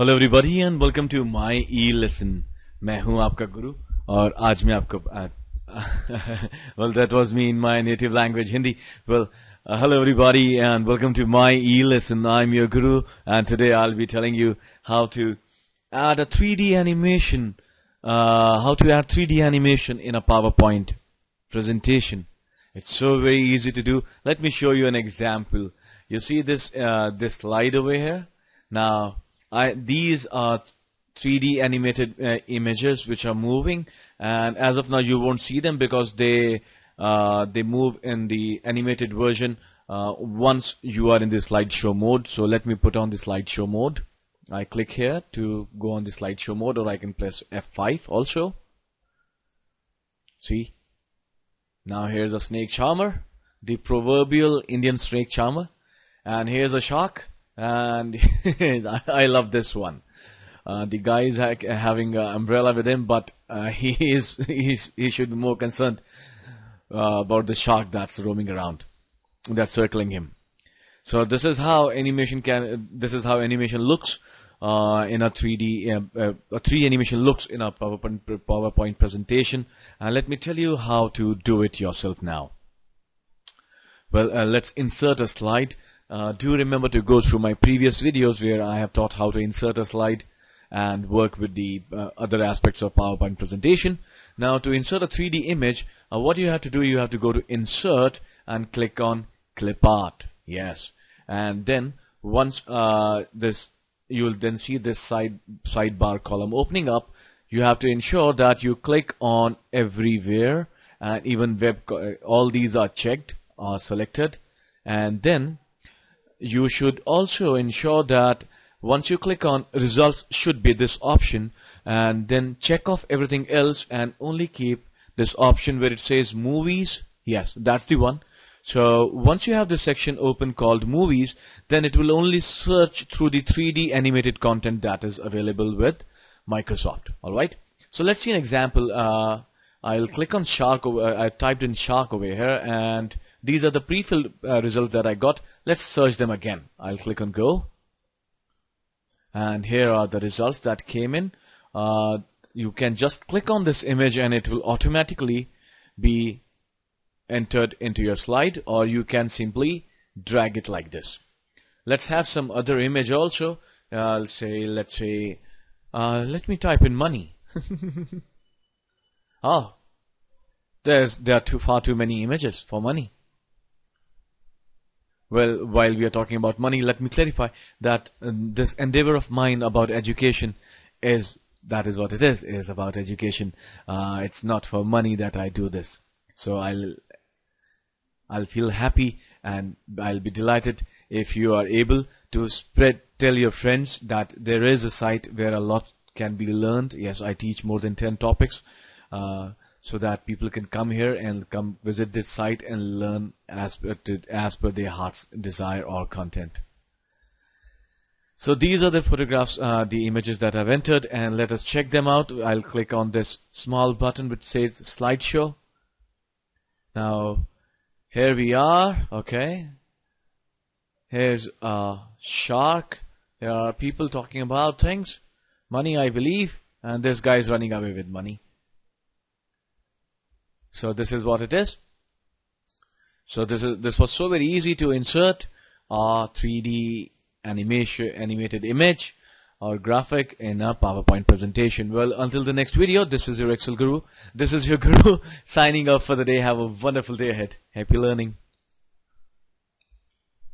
Hello everybody and welcome to my E lesson मैं हूं आपका गुरु और आज मैं आपको well that was me in my native language hindi well uh, hello everybody and welcome to my e lesson i'm your guru and today i'll be telling you how to add a 3d animation uh, how to add 3d animation in a powerpoint presentation it's so very easy to do let me show you an example you see this uh, this slide over here now I, these are 3D animated uh, images which are moving. And as of now you won't see them because they uh, they move in the animated version uh, once you are in the slideshow mode. So let me put on the slideshow mode. I click here to go on the slideshow mode or I can press F5 also. See? Now here's a snake charmer the proverbial Indian snake charmer. And here's a shark and I love this one. Uh, the guy is ha having an umbrella with him, but uh, he is he should be more concerned uh, about the shark that's roaming around, that's circling him. So this is how animation can. This is how animation looks uh, in a 3D. Uh, uh, a 3D animation looks in a PowerPoint, PowerPoint presentation. And let me tell you how to do it yourself now. Well, let's insert a slide. Uh, do remember to go through my previous videos where I have taught how to insert a slide and work with the uh, other aspects of PowerPoint presentation. Now to insert a 3D image, uh, what you have to do, you have to go to insert and click on clip art. Yes. And then once uh, this, you'll then see this side sidebar column opening up. You have to ensure that you click on everywhere and even web, all these are checked, are selected. And then you should also ensure that once you click on results should be this option and then check off everything else and only keep this option where it says movies. Yes that's the one. So once you have this section open called movies then it will only search through the 3d animated content that is available with Microsoft. Alright so let's see an example. Uh, I'll click on shark over, uh, I typed in shark over here and these are the pre-filled uh, results that I got. Let's search them again. I'll click on go. And here are the results that came in. Uh, you can just click on this image and it will automatically be entered into your slide or you can simply drag it like this. Let's have some other image also. I'll say, let's say, uh, let me type in money. oh, there's there are too far too many images for money. Well, while we are talking about money, let me clarify that uh, this endeavor of mine about education is that is what it is is about education. Uh, it's not for money that I do this. So I'll I'll feel happy and I'll be delighted if you are able to spread tell your friends that there is a site where a lot can be learned. Yes, I teach more than 10 topics. Uh, so that people can come here and come visit this site and learn as per, to, as per their heart's desire or content. So these are the photographs, uh, the images that I've entered and let us check them out. I'll click on this small button which says slideshow. Now here we are, okay. Here's a shark. There are people talking about things. Money I believe and this guy is running away with money. So this is what it is. So this is this was so very easy to insert a 3D animation animated image or graphic in a PowerPoint presentation. Well, until the next video, this is your Excel Guru. This is your Guru signing off for the day. Have a wonderful day ahead. Happy learning.